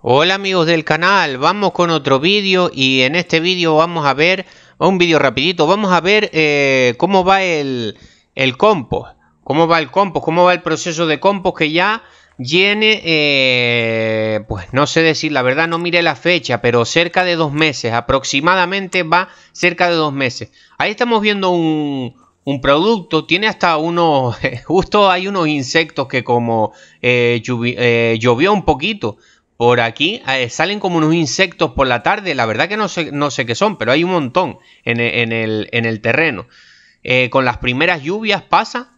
Hola amigos del canal, vamos con otro vídeo y en este vídeo vamos a ver, un vídeo rapidito, vamos a ver eh, cómo va el, el compost, cómo va el compost, cómo va el proceso de compost que ya llene, eh, pues no sé decir, la verdad no mire la fecha, pero cerca de dos meses, aproximadamente va cerca de dos meses. Ahí estamos viendo un, un producto, tiene hasta unos, justo hay unos insectos que como eh, llovió un poquito, por aquí eh, salen como unos insectos por la tarde. La verdad que no sé, no sé qué son, pero hay un montón en, el, terreno. Eh, con las primeras lluvias pasa.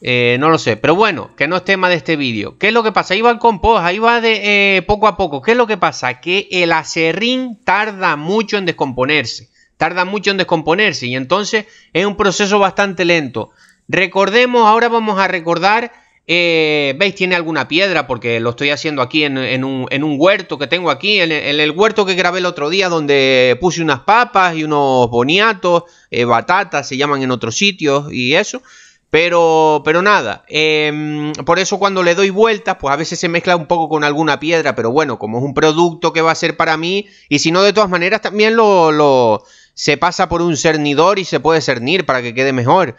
Eh, no lo sé, pero bueno, que no es tema de este vídeo. ¿Qué es lo que pasa? Ahí va el compost, ahí va de poco a poco. ¿Qué es lo que pasa? Que el acerrín tarda mucho en descomponerse. Tarda mucho en descomponerse y entonces es un proceso bastante lento. Recordemos, ahora vamos a recordar eh, ¿Veis? Tiene alguna piedra porque lo estoy haciendo aquí en, un, huerto que tengo aquí, en, el huerto que grabé el otro día donde puse unas papas y unos boniatos, eh, batatas se llaman en otros sitios y eso. Pero, pero nada, em, por eso cuando le doy vueltas, pues a veces se mezcla un poco con alguna piedra, pero bueno, como es un producto que va a ser para mí, y si no, de todas maneras también lo, lo se pasa por un cernidor y se puede cernir para que quede mejor.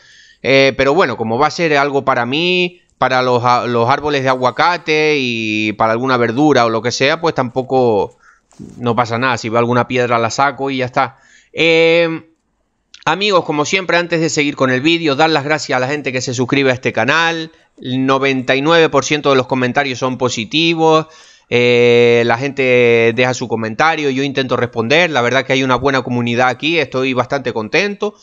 Eh, pero bueno, como va a ser algo para mí, para los, árboles de aguacate y para alguna verdura o lo que sea, pues tampoco no pasa nada. Si veo alguna piedra la saco y ya está. Eh, amigos, como siempre, antes de seguir con el vídeo, dar las gracias a la gente que se suscribe a este canal. El 99% de los comentarios son positivos. Eh, la gente deja su comentario, yo intento responder. La verdad que hay una buena comunidad aquí, estoy bastante contento.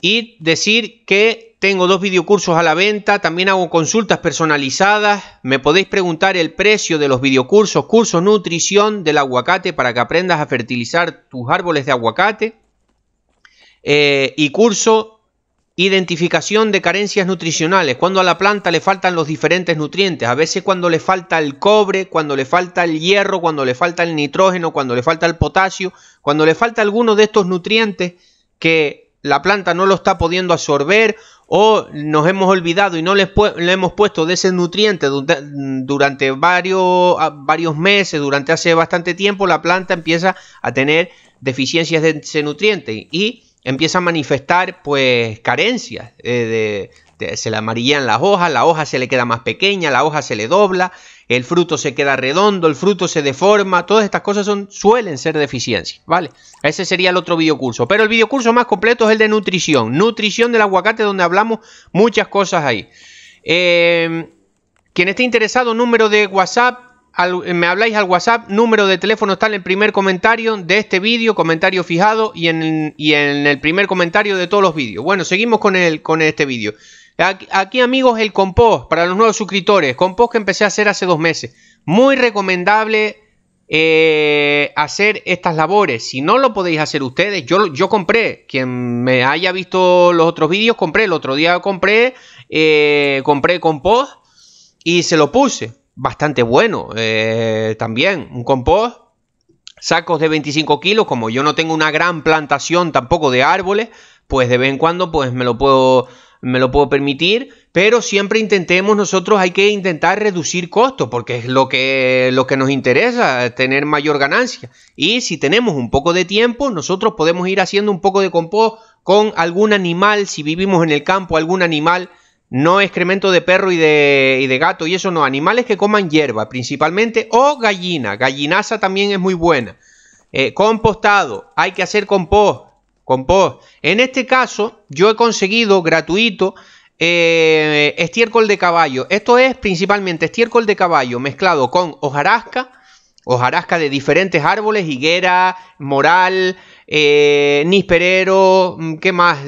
Y decir que tengo dos videocursos a la venta, también hago consultas personalizadas. Me podéis preguntar el precio de los videocursos, curso nutrición del aguacate para que aprendas a fertilizar tus árboles de aguacate. Eh, y curso identificación de carencias nutricionales, cuando a la planta le faltan los diferentes nutrientes, a veces cuando le falta el cobre, cuando le falta el hierro, cuando le falta el nitrógeno, cuando le falta el potasio, cuando le falta alguno de estos nutrientes que la planta no lo está pudiendo absorber o nos hemos olvidado y no le, hemos puesto de ese nutriente durante varios, varios meses, durante hace bastante tiempo, la planta empieza a tener deficiencias de ese nutriente y empieza a manifestar pues carencias. Eh, se le amarillan las hojas, la hoja se le queda más pequeña, la hoja se le dobla, el fruto se queda redondo, el fruto se deforma, todas estas cosas son, suelen ser deficiencias, ¿vale? Ese sería el otro videocurso, pero el videocurso más completo es el de nutrición, nutrición del aguacate donde hablamos muchas cosas ahí. Eh, quien esté interesado, número de WhatsApp, me habláis al WhatsApp, número de teléfono está en el primer comentario de este vídeo, comentario fijado y en, en, el primer comentario de todos los vídeos. Bueno, seguimos con, el, con este vídeo. Aquí, amigos, el compost para los nuevos suscriptores. Compost que empecé a hacer hace dos meses. Muy recomendable eh, hacer estas labores. Si no lo podéis hacer ustedes, yo, yo compré. Quien me haya visto los otros vídeos, compré. El otro día compré, eh, compré compost y se lo puse. Bastante bueno eh, también. Un compost. Sacos de 25 kilos. Como yo no tengo una gran plantación tampoco de árboles, pues de vez en cuando pues me lo puedo me lo puedo permitir, pero siempre intentemos nosotros, hay que intentar reducir costos, porque es lo que, lo que nos interesa, tener mayor ganancia. Y si tenemos un poco de tiempo, nosotros podemos ir haciendo un poco de compost con algún animal, si vivimos en el campo, algún animal, no excremento de perro y de, y de gato, y eso no, animales que coman hierba principalmente, o gallina, gallinaza también es muy buena. Eh, compostado, hay que hacer compost, compost. En este caso, yo he conseguido gratuito eh, estiércol de caballo. Esto es principalmente estiércol de caballo mezclado con hojarasca, hojarasca de diferentes árboles, higuera, moral, eh, nisperero, mm, ¿qué más?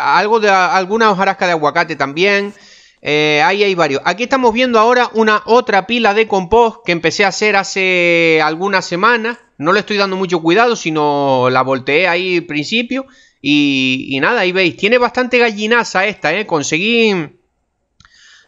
Algo de alguna hojarasca de aguacate también. Eh, ahí hay varios. Aquí estamos viendo ahora una otra pila de compost que empecé a hacer hace algunas semanas. No le estoy dando mucho cuidado, sino la volteé ahí al principio. Y, nada, ahí veis, tiene bastante gallinaza esta, ¿eh? Conseguí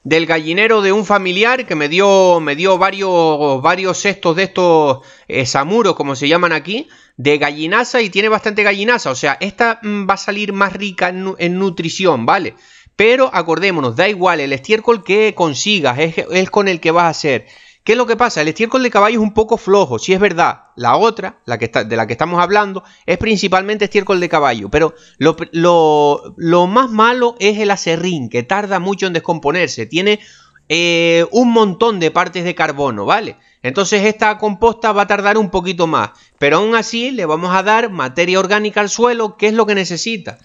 del gallinero de un familiar que me dio, me dio varios, varios cestos de estos eh, samuros, como se llaman aquí, de gallinaza y tiene bastante gallinaza. O sea, esta mm, va a salir más rica en, nutrición, ¿vale? Pero acordémonos, da igual el estiércol que consigas, es, es con el que vas a hacer ¿Qué es lo que pasa? El estiércol de caballo es un poco flojo, si es verdad. La otra, la que está, de la que estamos hablando, es principalmente estiércol de caballo. Pero lo, lo, más malo es el acerrín, que tarda mucho en descomponerse. Tiene eh, un montón de partes de carbono, ¿vale? Entonces esta composta va a tardar un poquito más. Pero aún así le vamos a dar materia orgánica al suelo, que es lo que necesita.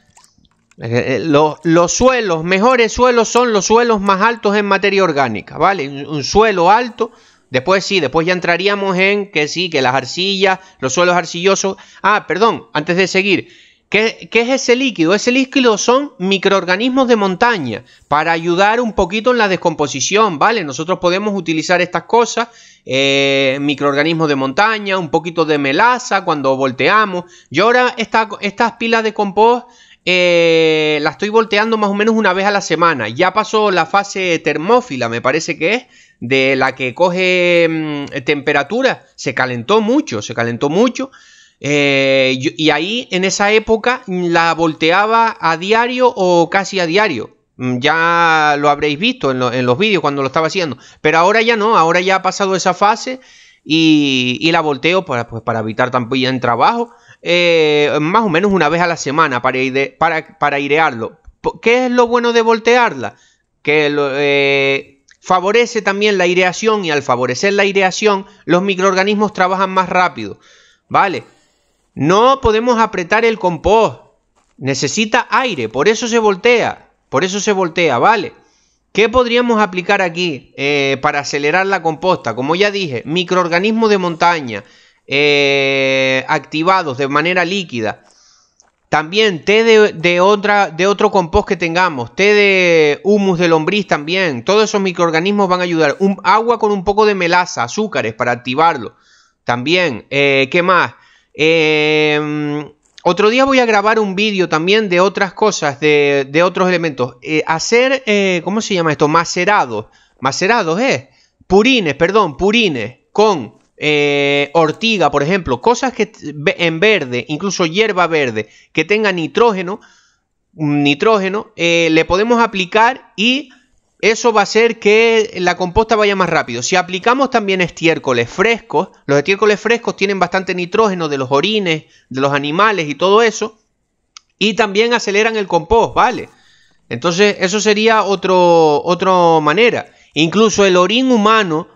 Eh, eh, los, suelos, mejores suelos son los suelos más altos en materia orgánica, ¿vale? Un, suelo alto, después sí, después ya entraríamos en que sí, que las arcillas, los suelos arcillosos. Ah, perdón, antes de seguir, ¿Qué, es ese líquido? Ese líquido son microorganismos de montaña para ayudar un poquito en la descomposición, ¿vale? Nosotros podemos utilizar estas cosas, eh, microorganismos de montaña, un poquito de melaza cuando volteamos. Yo ahora estas pilas de compost eh, la estoy volteando más o menos una vez a la semana. Ya pasó la fase termófila, me parece que es, de la que coge mm, temperatura. Se calentó mucho, se calentó mucho. Eh, y ahí en esa época la volteaba a diario o casi a diario. Mm, ya lo habréis visto en, los vídeos cuando lo estaba haciendo. Pero ahora ya no, ahora ya ha pasado esa fase y, la volteo para, pues, para evitar también trabajo. Eh, más o menos una vez a la semana para, para, para airearlo. ¿Qué es lo bueno de voltearla? Que eh, favorece también la aireación y al favorecer la aireación los microorganismos trabajan más rápido. ¿Vale? No podemos apretar el compost. Necesita aire, por eso se voltea. Por eso se voltea, ¿vale? ¿Qué podríamos aplicar aquí eh, para acelerar la composta? Como ya dije, microorganismos de montaña, eh, activados de manera líquida. También té de, otra, de otro compost que tengamos, té de humus de lombriz también. Todos esos microorganismos van a ayudar. Un, agua con un poco de melaza, azúcares para activarlo. También, eh, ¿qué más? Em, otro día voy a grabar un vídeo también de otras cosas, de, de otros elementos. Eh, hacer, ¿cómo se llama esto? Macerados. Macerados, ¿eh? Purines, perdón, purines con eh, ortiga, por ejemplo, cosas que en verde, incluso hierba verde, que tenga nitrógeno, nitrógeno, eh, le podemos aplicar y eso va a hacer que la composta vaya más rápido. Si aplicamos también estiércoles frescos, los estiércoles frescos tienen bastante nitrógeno de los orines, de los animales y todo eso, y también aceleran el compost, ¿vale? Entonces, eso sería otro, otra manera. Incluso el orín humano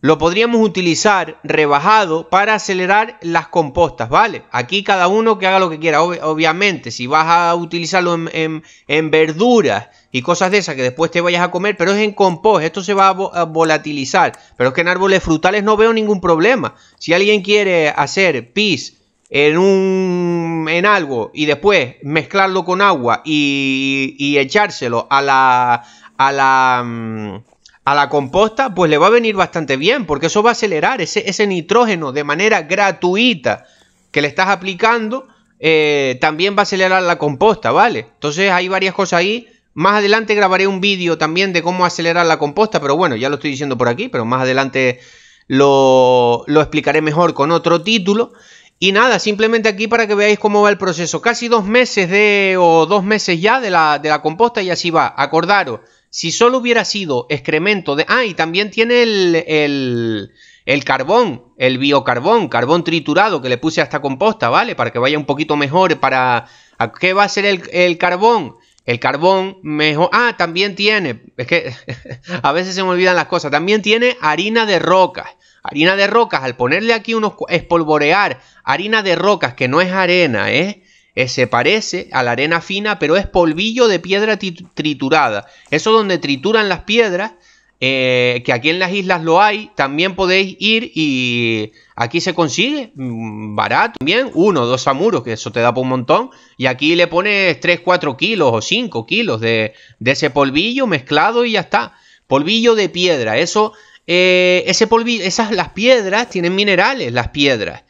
lo podríamos utilizar rebajado para acelerar las compostas, ¿vale? Aquí cada uno que haga lo que quiera. obviamente, si vas a utilizarlo en, verduras y cosas de esas que después te vayas a comer, pero es en compost, esto se va a, volatilizar. Pero es que en árboles frutales no veo ningún problema. Si alguien quiere hacer pis en un en algo y después mezclarlo con agua y, y echárselo a la a la mm, a la composta, pues le va a venir bastante bien, porque eso va a acelerar ese, ese nitrógeno de manera gratuita que le estás aplicando, eh, también va a acelerar la composta, ¿vale? Entonces hay varias cosas ahí. Más adelante grabaré un vídeo también de cómo acelerar la composta, pero bueno, ya lo estoy diciendo por aquí, pero más adelante lo, lo explicaré mejor con otro título. Y nada, simplemente aquí para que veáis cómo va el proceso. Casi dos meses de, o dos meses ya de la, de la composta y así va. Acordaros, si solo hubiera sido excremento de... Ah, y también tiene el, el, carbón, el biocarbón, carbón triturado que le puse a esta composta, ¿vale? Para que vaya un poquito mejor, para... ¿A qué va a ser el, el carbón? El carbón mejor... Ah, también tiene... Es que a veces se me olvidan las cosas. También tiene harina de rocas. Harina de rocas, al ponerle aquí unos... espolvorear harina de rocas, que no es arena, ¿eh? Eh, se parece a la arena fina, pero es polvillo de piedra triturada. Eso donde trituran las piedras, eh, que aquí en las islas lo hay, también podéis ir y aquí se consigue mm, barato también, uno dos amuros, que eso te da por un montón, y aquí le pones 3, 4 kilos o 5 kilos de, ese polvillo mezclado y ya está. Polvillo de piedra, eso, eh, ese polvillo, esas las piedras tienen minerales, las piedras.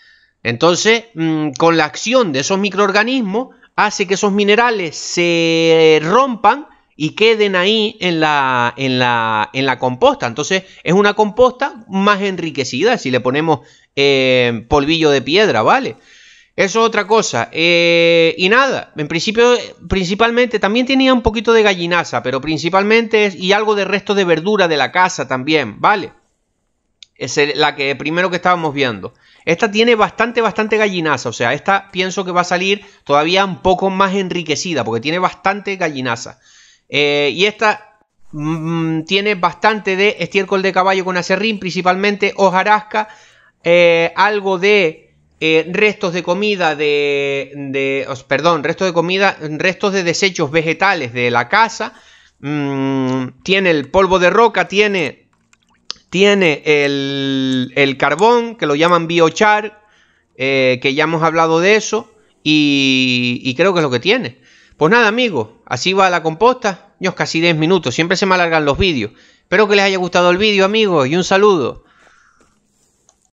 Entonces, mm, con la acción de esos microorganismos, hace que esos minerales se rompan y queden ahí en la, en la, en la composta. Entonces, es una composta más enriquecida si le ponemos eh, polvillo de piedra, ¿vale? Eso es otra cosa. Eh, y nada, en principio, principalmente, también tenía un poquito de gallinaza, pero principalmente, y algo de resto de verdura de la casa también, ¿vale? Es la que primero que estábamos viendo. Esta tiene bastante, bastante gallinaza. O sea, esta pienso que va a salir todavía un poco más enriquecida. Porque tiene bastante gallinaza. Eh, y esta mm, tiene bastante de estiércol de caballo con acerrín. Principalmente hojarasca. Eh, algo de eh, restos de comida de, de perdón, restos de comida, restos de desechos vegetales de la casa. Mm, tiene el polvo de roca, tiene, tiene el, el carbón, que lo llaman biochar, eh, que ya hemos hablado de eso, y, y, creo que es lo que tiene. Pues nada, amigos, así va la composta. Yo casi 10 minutos, siempre se me alargan los vídeos. Espero que les haya gustado el vídeo, amigos, y un saludo.